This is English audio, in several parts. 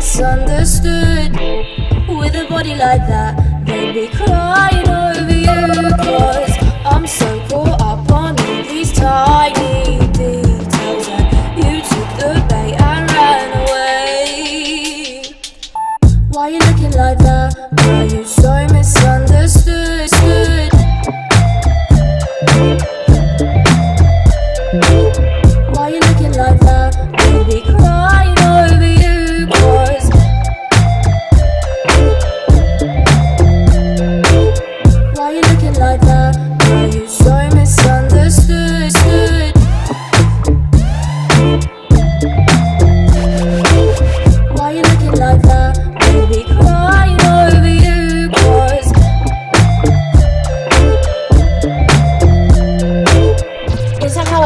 misunderstood? With a body like that, they'd be crying Why you looking like that? Were you so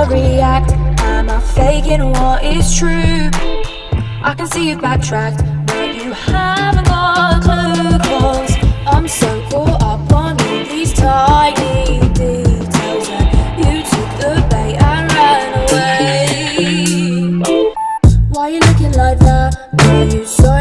I react? Am I faking what is true? I can see you've backtracked, but you haven't got a clue. Cause I'm so caught up on all these tiny details. And you took the bait and ran away. Why you looking like that? Were you so?